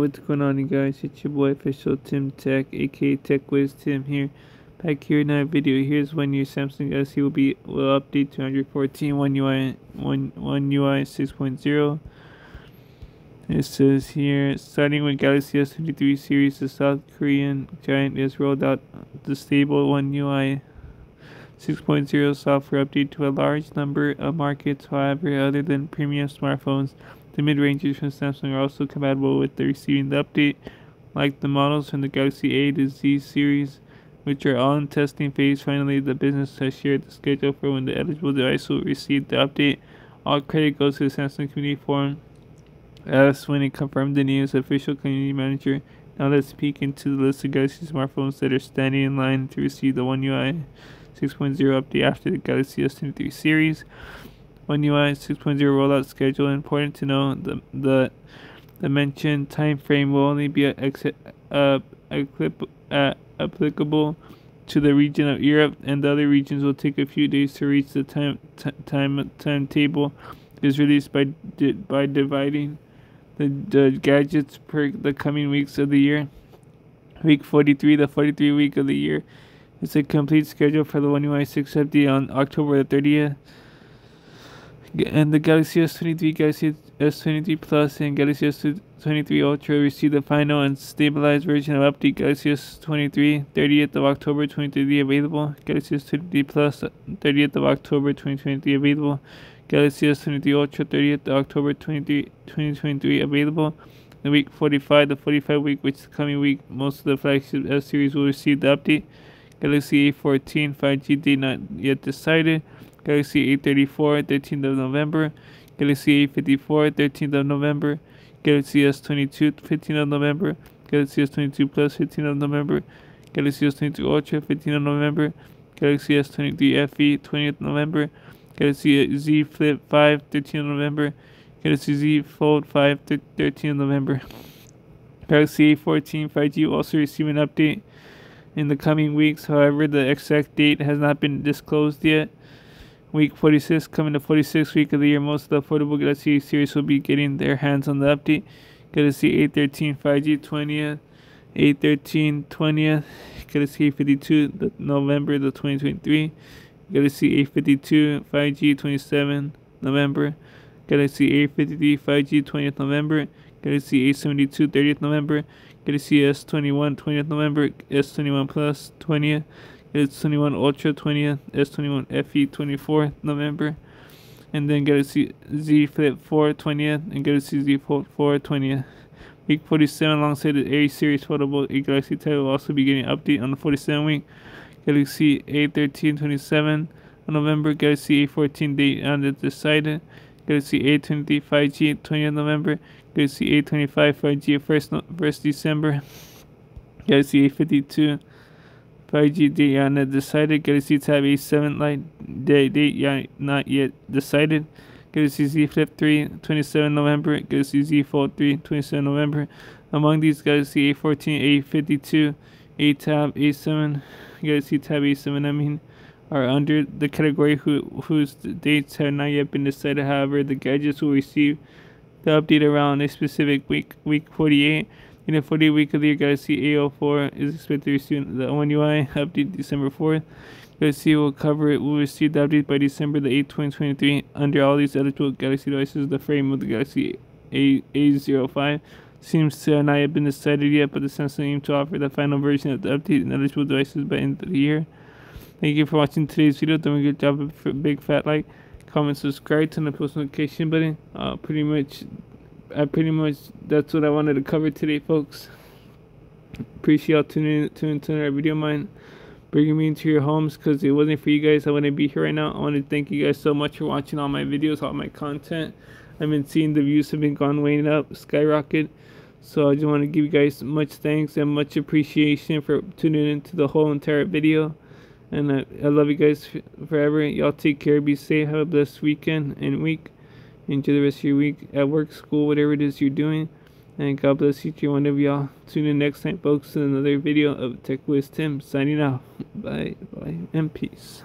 What's going on, you guys? It's your boy Official Tim Tech, aka Tech Wiz Tim here. Back here in that video. Here's when your Samsung Galaxy will be will update to 114 One UI One One UI 6.0. It says here, starting with Galaxy S23 series, the South Korean giant has rolled out the stable One UI 6.0 software update to a large number of markets. However, other than premium smartphones, the mid-ranges from Samsung are also compatible with the receiving the update, like the models from the Galaxy A to Z series, which are all in testing phase. Finally, the business has shared the schedule for when the eligible device will receive the update. All credit goes to the Samsung Community Forum, as when it confirmed the news, official community manager. Now let's peek into the list of Galaxy smartphones that are standing in line to receive the One UI 6.0 update after the Galaxy S23 series. One UI 6.0 rollout schedule. Important to know the the, the mentioned time frame will only be uh, uh, applicable to the region of Europe, and the other regions will take a few days to reach the time time timetable. Is released by di by dividing the, the gadgets per the coming weeks of the year. Week 43, the 43 week of the year, is a complete schedule for the One UI 6 update on October the 30th and the Galaxy S23, Galaxy S23 Plus, and Galaxy S23 Ultra received the final and stabilized version of Update Galaxy S23, 30th of October 2023 available. Galaxy S23 Plus, 30th of October 2023 available. Galaxy S23 Ultra, 30th of October 2023 available. The week 45, the 45 week, which is the coming week, most of the flagship S series will receive the update. Galaxy A14 5G date not yet decided. Galaxy A34, 13th of November, Galaxy A54, 13th of November, Galaxy S22, 15th of November, Galaxy S22 Plus, 15th of November, Galaxy S22 Ultra, 15th of November, Galaxy S23 FE, 20th of November, Galaxy Z Flip 5, 13th of November, Galaxy Z Fold 5, 13th of November. Galaxy A14 5G will also receive an update in the coming weeks. However, the exact date has not been disclosed yet. Week 46, coming to 46 week of the year, most of the affordable Galaxy series will be getting their hands on the update. Galaxy A13 5G 20th, A13 20th, Galaxy A52 the November the 2023, Galaxy A52 5G 27 November, Galaxy A53 5G 20th November, Galaxy A72 30th November, Galaxy S21 20th November, S21 Plus 20th, S21 Ultra 20th, S21 FE 24th November, and then Galaxy Z Flip 4 20th, and Galaxy Z Fold 4 20th. Week 47 alongside the A series foldable A Galaxy Tab will also be getting an update on the 47 week. Galaxy A13 27 November, Galaxy A14 date undecided, Galaxy A23 5G 20th November, Galaxy A25 5G 1st, no, 1st December, Galaxy A52 5G date yeah, not decided. Galaxy Tab A7 Lite date, date yeah, not yet decided. Galaxy Z Flip 3, 27 November. Galaxy Z Fold 3, 27 November. Among these, Galaxy A14, A52, A Tab, A7, Galaxy Tab A7, I mean, are under the category who, whose dates have not yet been decided. However, the gadgets will receive the update around a specific week, week 48. In the 40 week of the year, Galaxy A04 is expected to receive the One UI update December 4th. Galaxy will cover it will receive the update by December the 8th, 2023. Under all these eligible Galaxy devices, the frame of the Galaxy A A05 seems to not have been decided yet, but the Samsung aim to offer the final version of the update in eligible devices by end of the year. Thank you for watching today's video. Doing a good job of a big fat like, comment, subscribe, turn the post notification button. Uh, pretty much I pretty much that's what I wanted to cover today, folks. Appreciate y'all tuning tuning to our video mine, bringing me into your homes. Cause it wasn't for you guys, I wouldn't be here right now. I want to thank you guys so much for watching all my videos, all my content. I've been seeing the views have been gone way up, skyrocket. So I just want to give you guys much thanks and much appreciation for tuning into the whole entire video. And I, I love you guys forever. Y'all take care, be safe, have a blessed weekend and week. Enjoy the rest of your week at work, school, whatever it is you're doing. And God bless each and one of y'all. Tune in next time, folks, to another video of Tech Wiz Tim signing off. Bye, bye, and peace.